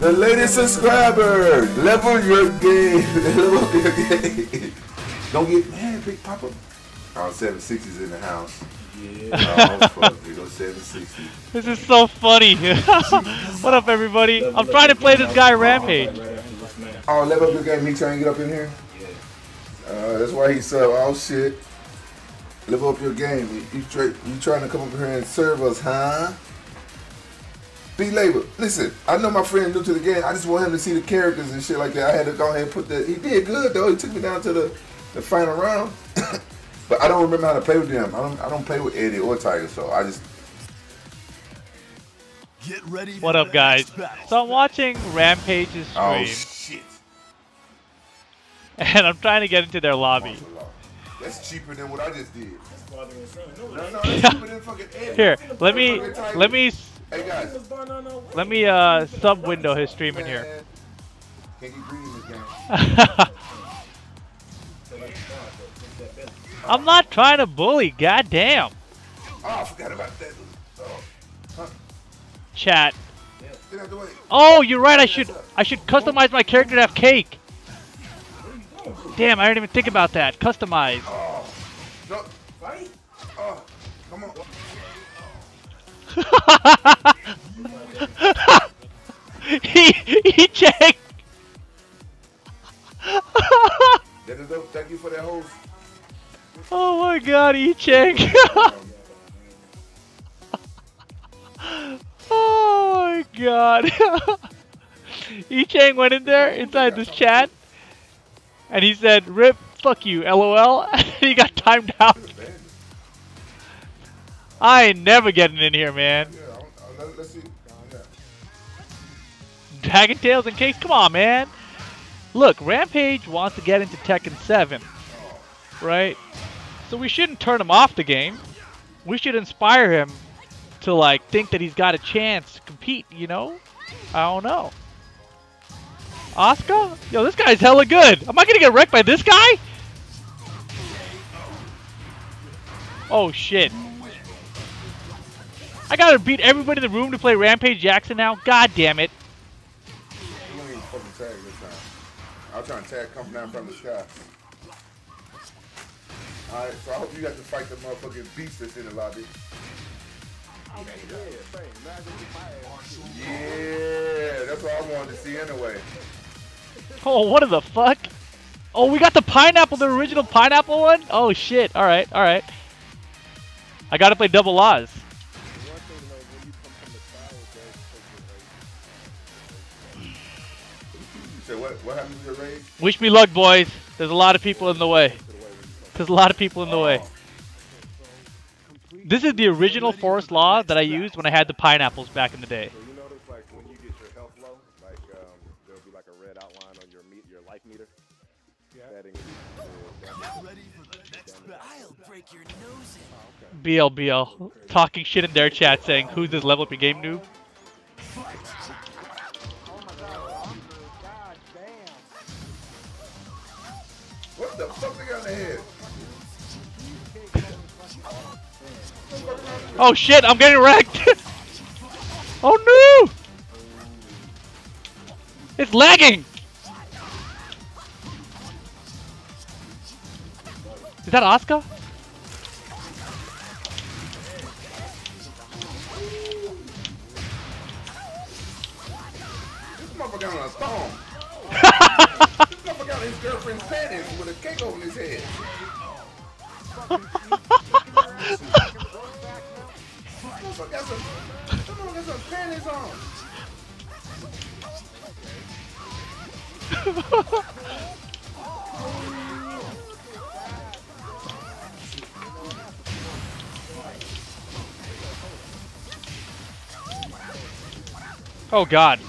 The latest subscriber. Level your game. Level your game. Don't get mad, big papa. Oh, 760's in the house. Yeah. oh, fuck. There goes 760. This is so funny. what up, everybody? I'm trying to play this guy Rampage. Oh, level up your game. Me trying to get up in here? Uh, that's why he said, oh, shit. Level up your game. You, you, you trying to come up here and serve us, huh? B Label, listen, I know my friend new to the game. I just want him to see the characters and shit like that. I had to go ahead and put that. He did good though. He took me down to the, the final round. but I don't remember how to play with them. I don't I don't play with Eddie or Tiger, so I just Get ready what up guys? So I'm watching Rampage's oh, stream. Oh shit. And I'm trying to get into their lobby. That's cheaper than what I just did. No, no, cheaper than fucking Eddie. Here, let me let me Hey guys. Let me uh sub window his stream in here. I'm not trying to bully, goddamn. Oh, I forgot about that. Oh. Huh. Chat. Oh, you're right. I should I should customize my character to have cake. Damn, I didn't even think about that. Customize. Oh. He he checked. Thank you for that host. Oh my god, he checked. oh my god. E Chang went in there inside this chat and he said, Rip, fuck you, lol. and he got timed out. I ain't never getting in here, man. Yeah, uh, let's see. Uh, Dragon Tales and Case, come on, man. Look, Rampage wants to get into Tekken 7, right? So we shouldn't turn him off the game. We should inspire him to, like, think that he's got a chance to compete, you know? I don't know. Oscar? Yo, this guy's hella good. Am I gonna get wrecked by this guy? Oh, shit. I gotta beat everybody in the room to play Rampage Jackson now? God damn it. You ain't fucking tag this time. I'll try and tag come down from the sky. Alright, so I hope you got to fight the motherfucking beast that's in the lobby. Yeah, that's what I wanted to see anyway. Oh, what the fuck? Oh, we got the pineapple, the original pineapple one? Oh shit, alright, alright. I gotta play double laws. What, what happened to your raid? Wish me luck, boys. There's a lot of people in the way. There's a lot of people in the way. This is the original forest law that I used when I had the pineapples back in the day. So you notice, like, when you get your health low, like, um, there'll be like a red outline on your meat, your life meter. Yeah. ready for the next I'll break your nose in. BLBL. Talking shit in their chat saying, who's this level up your game noob? Oh shit, I'm getting wrecked! oh no! It's lagging! Is that Oscar? This motherfucker panties on. oh God.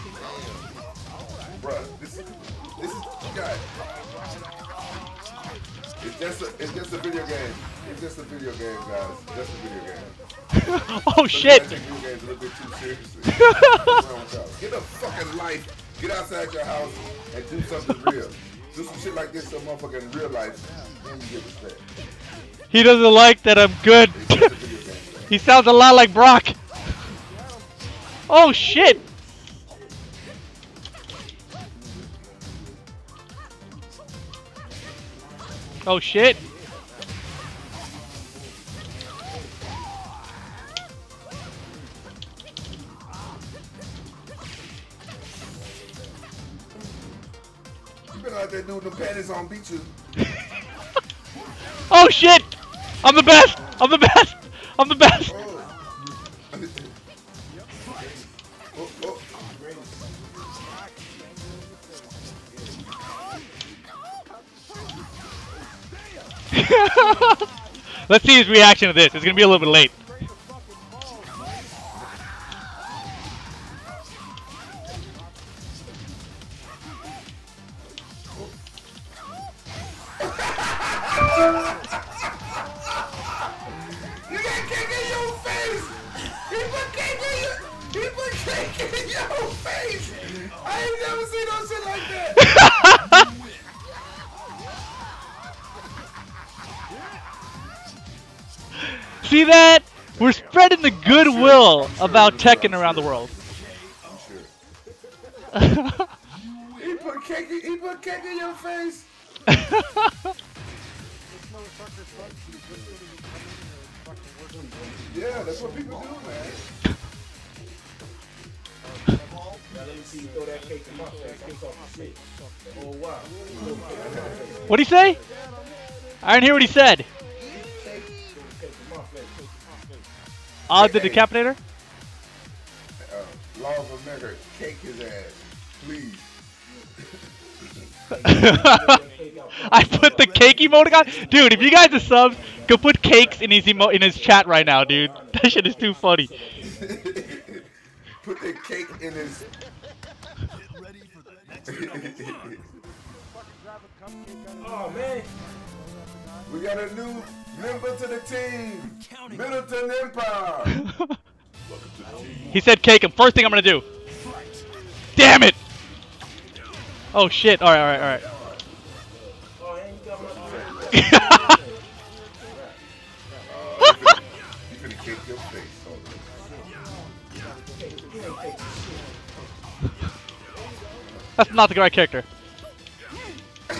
shit. Take you guys a little bit too seriously. Get a fucking life. Get outside your house and do something real. Do some shit like this so motherfucker in real life, then you get respect. He doesn't like that I'm good. he sounds a lot like Brock. Oh shit! Oh shit! You been out the panties on beat you. Oh shit! I'm the best! I'm the best! I'm the best! Oh. oh, oh. Let's see his reaction to this. It's gonna be a little bit late. in your face! I ain't never seen no shit like that! See that? We're spreading the goodwill about Tekken around the world. I'm sure. He put cake in, he put cake in your face! Yeah, that's what people do, man. What'd he say? I didn't hear what he said. My. Uh, the decapitator? Uh, Law of America, cake his ass. Please. I put the cake emoticon. Dude, if you guys are subs, go put cakes in his emo in his chat right now, dude. That shit is too funny. Put the cake in his. Oh man. we got a new member to the team. Middleton Empire. He said cake him. First thing I'm gonna do. Damn it! Oh shit! All right, all That's not the right character. He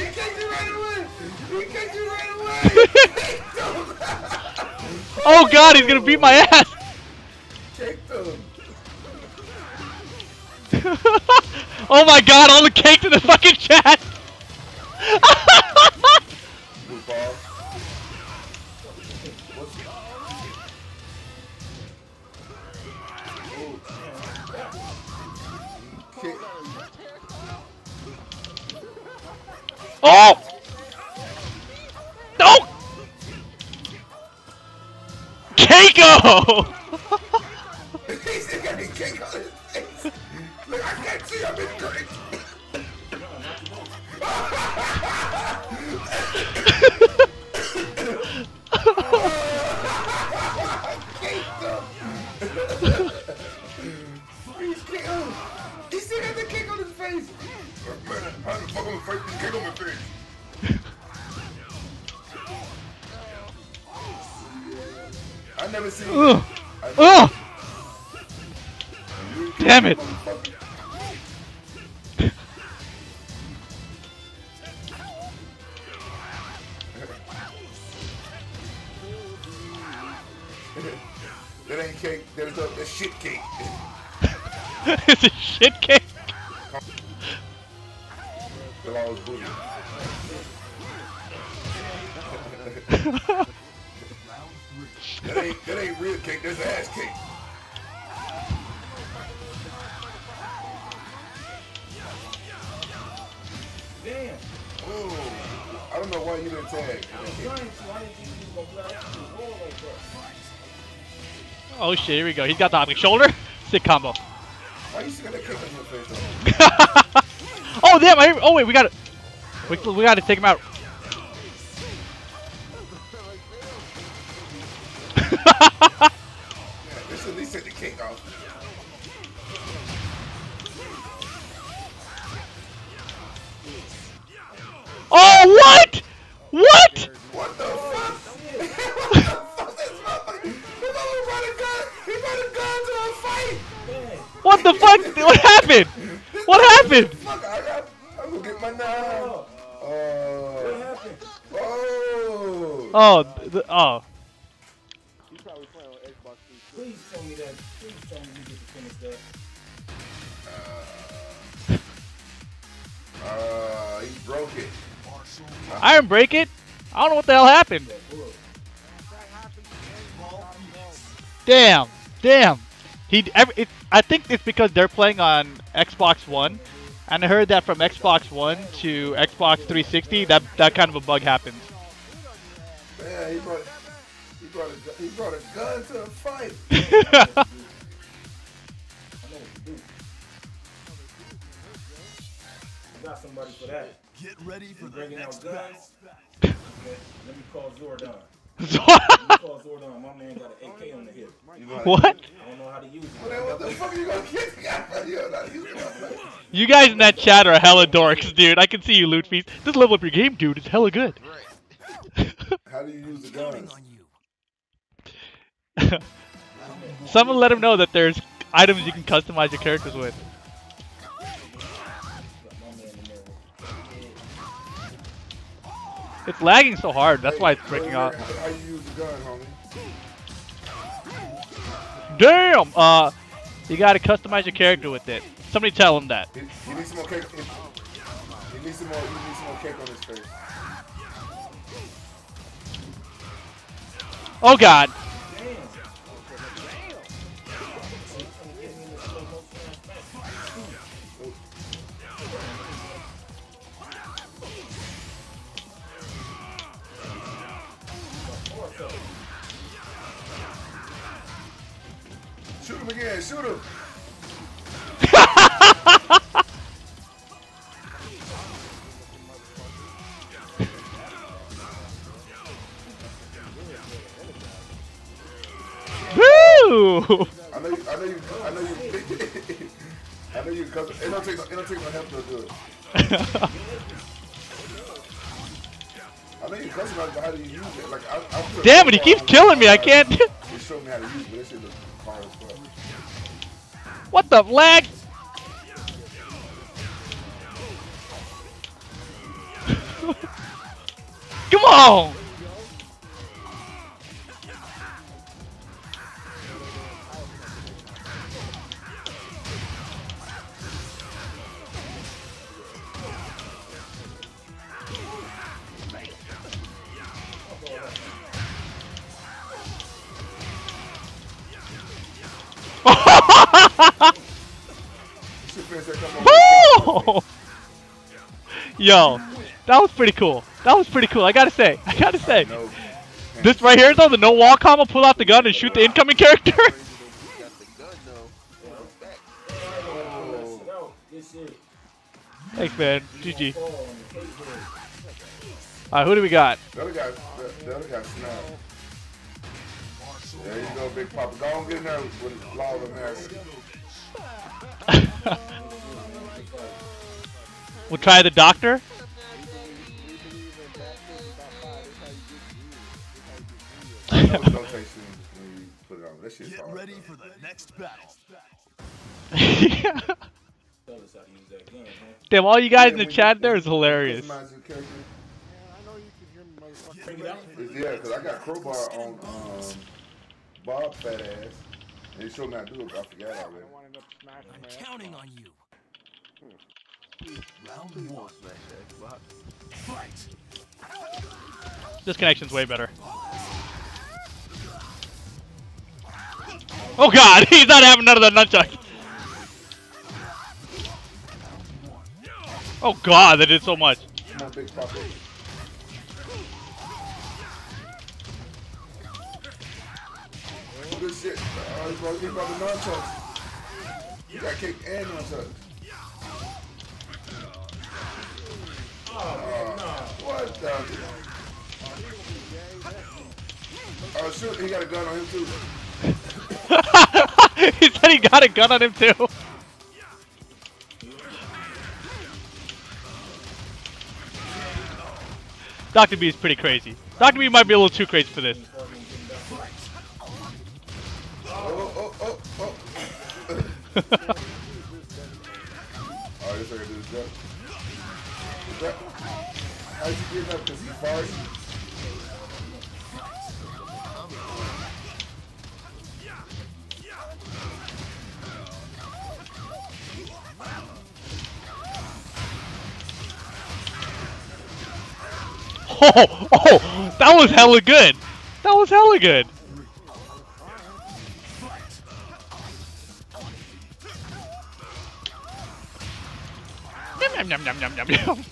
kicked you right away. He kicked you right away. Oh god, he's gonna beat my ass! Kicked him. oh my god, all the cakes in the fucking chat! Oh! No! Keiko! He's kicked him. He still got the kick on his face. Man, how the fuck on the face? This cake on my face. I never seen. Ugh. I- Ugh! Damn it! I don't know why you didn't tag. Trying to. I didn't think you was gonna fly out to the wall like that. Oh shit, here we go. He's got the hopping shoulder. Sick combo. Why you still got cake on your face oh damn! I, oh wait, we got to we, we got to take him out. Yeah, this at least take the cake off. oh what? What? What the fuck? what the fuck is motherfucker? This motherfucker brought a gun. He brought a gun to a fight. What the fuck? What happened? What happened? Fuck, I got. I'm gonna get my knife. Oh, what Oh. Oh. Oh, th- th- oh. He's probably playing on Xbox 360. Please tell me that. Please tell me you get to finish that. Uh, he broke it. Iron break it? I don't know what the hell happened. Damn, damn. He, every, it, I think it's because they're playing on Xbox One, and I heard that from Xbox One to Xbox 360, that that kind of a bug happens. Man, he brought, he brought a, he brought a gun to the fight. I know what to do. Got somebody for that. Get ready for You the out next battle. guns? Okay, let me call Zordon. Let call Zordon. My man got an AK on the hip. You what? I don't know how to use it. Well, then what the fuck are you gonna get the guy? You're not using my You guys in that chat are hella dorks, dude. I can see you, Loot Feast. Just level up your game, dude. It's hella good. How do you use the guns? on you. Someone let him know that there's items you can customize your characters with. It's lagging so hard. That's why it's breaking Wait, off. wait, How you use the gun, homie? Damn! Uh, you gotta customize your character with it. Somebody tell him that. He, he needs some more cake. He, he needs some more. He needs some more cake on his face. Oh god. Shoot him again. Shoot him. Woo! I know you. I know you. I know you. I know you. It don't take. It don't take no help to do it. Damn it! He keeps killing me. I can't. What the lag? Come on! Yo, that was pretty cool. That was pretty cool. I gotta say. I gotta say. This right here though, the no wall combo, pull out the gun and shoot the incoming character. Got the gun though. On his back. No, this shit. Thanks, man. GG. Fall on the cake head. Alright, who do we got? The other guy, the, the other guy snapped. There you go, Big Papa. Go on, get in there with law of America. We'll try the doctor. We believe in that thing about five. That's how you get views. That's how you get views. I know it don't take soon when you put it on. That shit's Get hard. ready for the next battle. Tell us how to use that gun, huh? Damn, all you guys in the chat you- there when is you hilarious. customize your character, Man, I know you can hear me, motherfucker. Bring it out. It's, yeah, because I got crowbar on um, Bob fat ass. And he showed me how to do it, but I forgot I already. don't want to end up smacking I'm counting on you. Round one. Fight. This connection's way better. Oh god, he's not having none of that nunchuck. Oh god, that did so much. Shit. Uh, nunchucks. You got and nunchucks. Oh, what the? Oh, shoot. He got a gun on him, too. he said he got a gun on him too. Dr. B is pretty crazy. Dr. B might be a little too crazy for this. Oh, oh, oh, oh. up? Because he farted? Oh, oh, that was hella good. That was hella good. Yum, yum, yum, yum, yum, yum,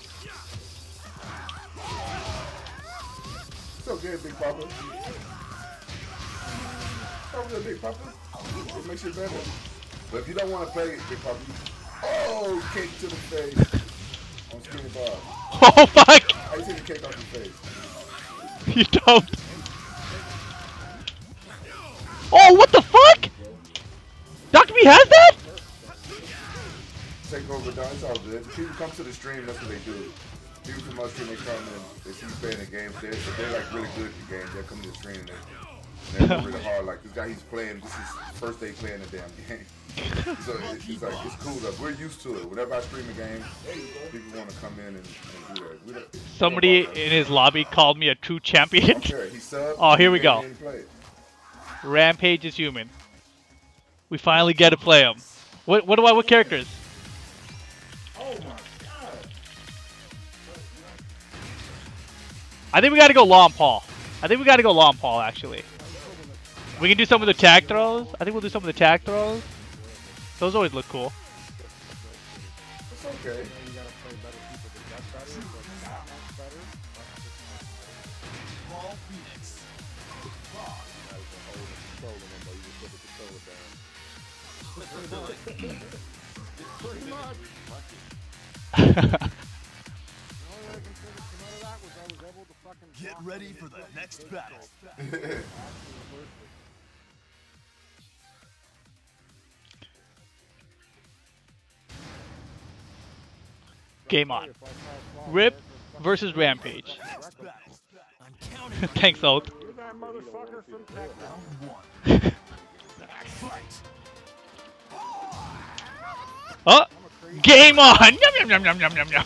okay, Big Papa. How good, Big Papa? It makes it better. But if you don't want to play Big Papa, you... Oh, cake to the face. On Skinny Bob. Oh fuck! How you take the cake off your face? You don't. Oh, what the fuck? Dr. B has that? Take over, Don. It's all good. People come to the stream, that's what they do. People from stream, they come in, they see you playing the game. They're, they're like really good at the game, they'll come to the stream and they, they work really hard. Like this guy, he's playing, this is first day playing the damn game. so it, it's like, it's cool. Like, we're used to it. Whenever I stream a game, people want to come in and, and do that. We don't- we don't Somebody in his lobby called me a true champion. He subbed. Oh, here we go. Rampage is human. We finally get to play him. What what do I what characters? I think we gotta go Long Paul. I think we gotta go Long Paul actually. We can do some of the tag throws. I think we'll do some of the tag throws. Those always look cool. It's okay. Get ready for the next battle. Game on. Rip versus Rampage. Thanks. Fight. Oh, game on! Yum yum yum yum yum yum yum.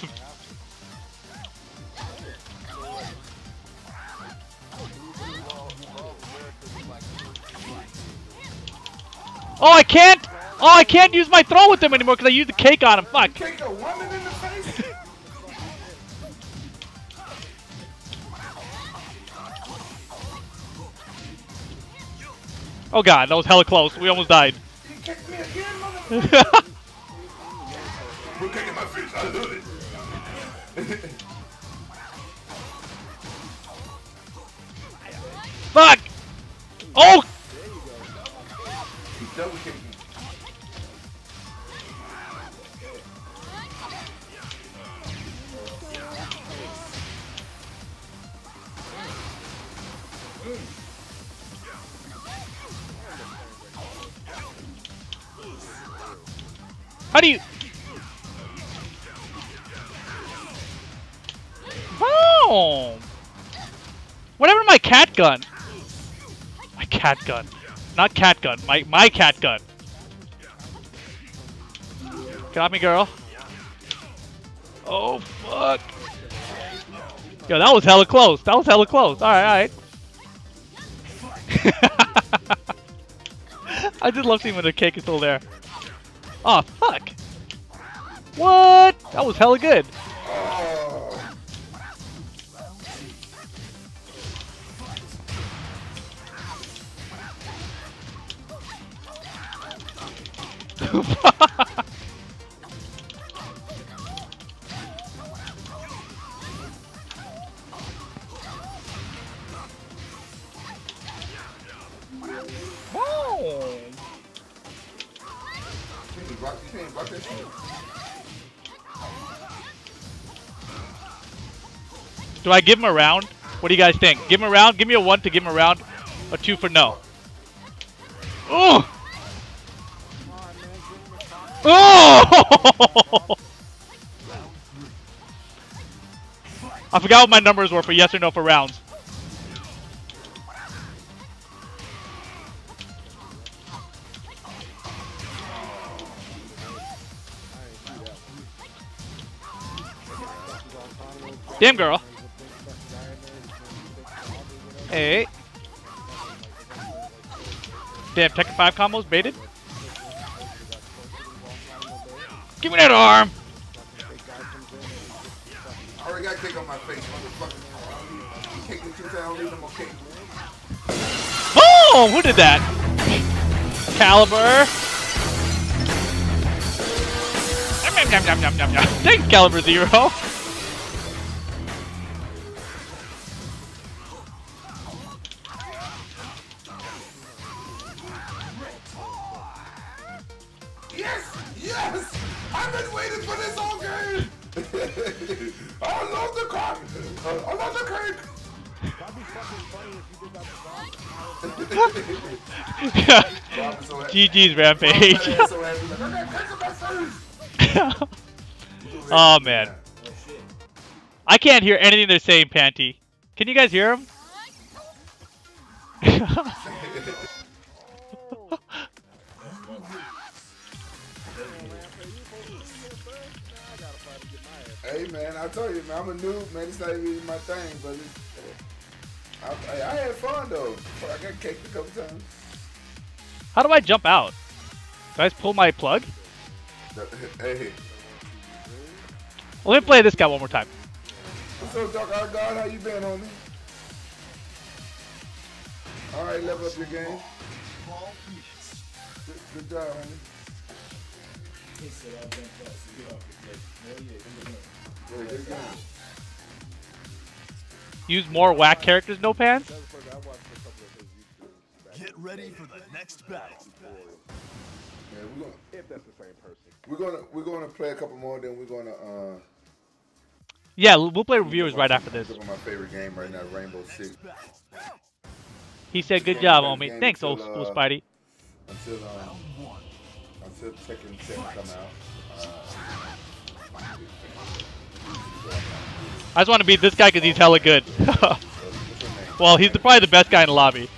Oh, I can't! Oh, I can't use my throw with him anymore because I used the cake on him. Fuck. Kick a woman in the face? Oh god, that was hella close. We almost died. You kicked double kicked me. How do you? Boom! Whatever my cat gun. My cat gun. Not cat gun. My my cat gun. Off me, girl. Oh fuck. Yo, that was hella close. That was hella close. All right, all right. I just love seeing when the cake is still there. Oh fuck! What? That was hella good. That shit. Do I give him a round? What do you guys think? Give him a round? Give me a one to give him a round, a two for no. Oh! Oh! I forgot what my numbers were for yes or no for rounds. Damn girl. Hey. Damn, Tekken 5 combos baited. Give me that arm. I already got cake on my face, motherfucker. Cake me two times, I don't need no more cake. Oh, who did that? Caliber. Thanks, Caliber Zero. My Rampage. oh, man. I can't hear anything they're saying, Panty. Can you guys hear them? Hey man, I told you, man, I'm a noob, man. It's not even my thing, but it's, I, I, I had fun though. I got caked a couple times. How do I jump out? Do I just pull my plug? Hey, Let me play this guy one more time. what's up, Doc? Our God, how you been, homie? All right, level up your game. Good, good job, homie. He said I've been fast. so Get off the plate. Hell yeah, come on. Yeah, good game. Use more whack characters, no pants? Get ready for the next battle. Yeah, we're gonna if that's the same person. we're gonna we're gonna play a couple more, then we're gonna uh. Yeah, we'll play reviewers right after this. Look at my favorite game right now, Rainbow Six. He said, good job, homie. Thanks, old school Spidey. Until um, until Tekken 7 come out. Uh, I just want to beat this guy because he's hella good. what's her well, he's the, probably the best guy in the lobby.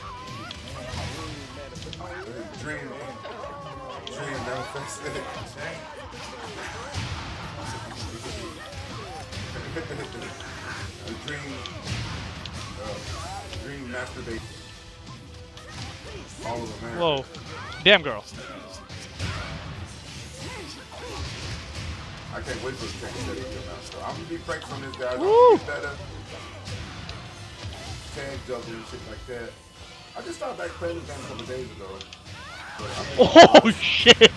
Whoa. Damn girl. I can't wait for the Tekken 7 to come out. So I'm gonna be pranked on this guy. Woo! get better. Tag juggling and shit like that. I just started back playing this game a couple days ago. Oh, shit.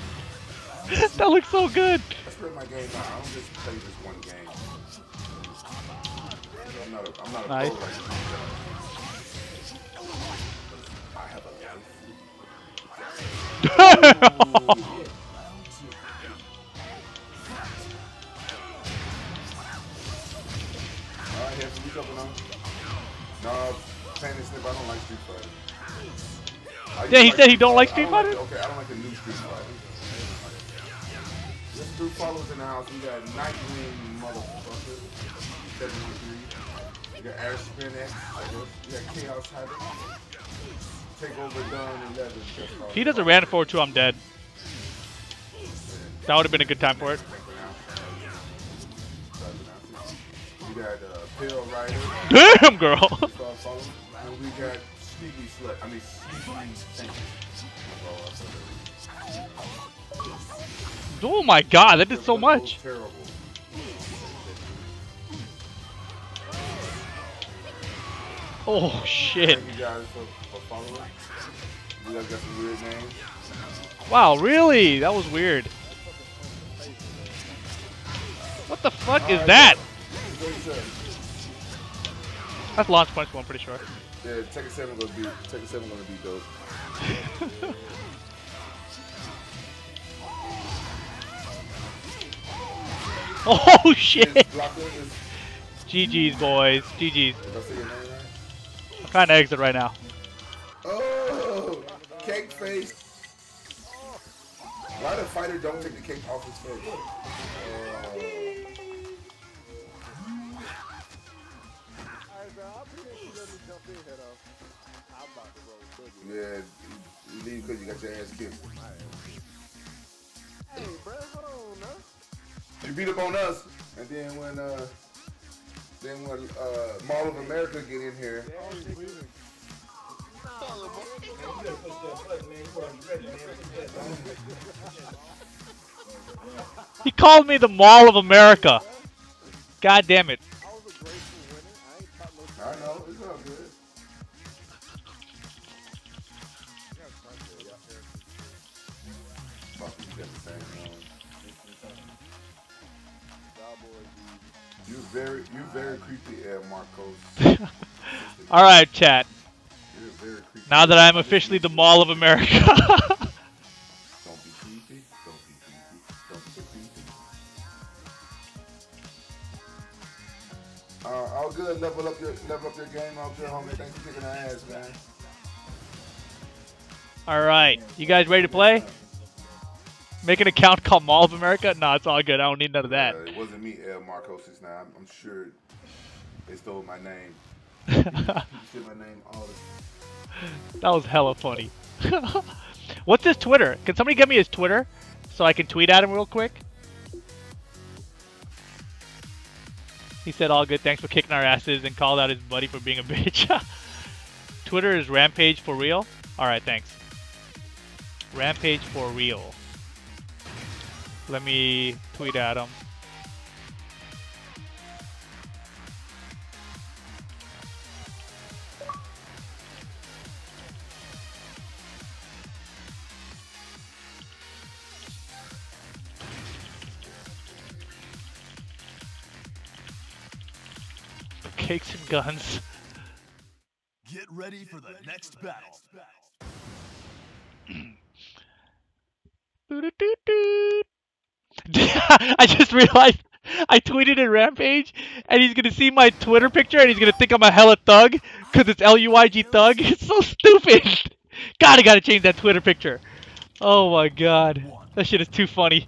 that looks so good. I spread my game out. I don't just play this one game. I'm not a, I'm not a Nice. pro like. I have a life. Yeah, he said he don't like Street Fighter? okay, I don't like the new Street Fighter. Let's do followers in the house. We got Nightwing, motherfucker. 713. We got Air Spin X. We got Chaos Havoc. Take over Dawn 11. Just If he does a Rand 4 2, I'm dead. That would have been a good time for it. We got uh, Pill Rider. Damn, girl. And we got Sneaky Slut. I mean, Oh my god, that did so much. Terrible. Oh shit. Thank you guys for, for following. You guys got some weird names. Wow, really? That was weird. What the fuck is that? What you say? That's launch punch one, pretty sure. Yeah, Tekken 7 gonna be Tekken 7 gonna be dope. Oh shit. Is Blocker is GG's, boys. GG's. Trying to exit right now. Oh, cake face. Why the fighter don't take the cake off his face? Yeah, you, leave because you got your ass kicked. Hey, bro, hold on, now. You beat up on us, and then when uh Then when uh, Mall of America get in here. He called me the Mall of America. God damn it. You very, you very creepy, Ed Marcos. All right, chat. You're very creepy. Now that I'm officially the Mall of America. Don't be creepy. Don't be creepy. Don't be creepy. Uh, all good. Level up your level up your game out there, homie. Thanks for kicking our ass, man. all right, you guys ready to play? Make an account called Mall of America? No, it's all good. I don't need none of that. Uh, it wasn't me, El Marcos. Now, I'm, I'm sure they stole my name. You my name That was hella funny. What's his Twitter? Can somebody give me his Twitter so I can tweet at him real quick? He said all good, thanks for kicking our asses and called out his buddy for being a bitch. Twitter is Rampage for real? Alright, thanks. Rampage for real. Let me tweet at him. Cakes and guns. Get ready for the next battle. I just realized I tweeted in Rampage, and he's gonna see my Twitter picture, and he's gonna think I'm a hella thug, cause it's L U I G thug. It's so stupid. God, I gotta change that Twitter picture. Oh my god, that shit is too funny.